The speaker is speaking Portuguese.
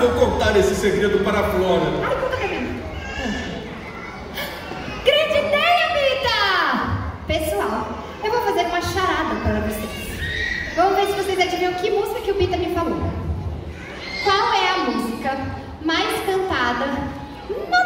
vou contar esse segredo para a Flora. Ai, conta pra mim. Acreditei, ideia, Pessoal, eu vou fazer uma charada para vocês. Vamos ver se vocês adivinham que música que o Pita me falou. Qual é a música mais cantada no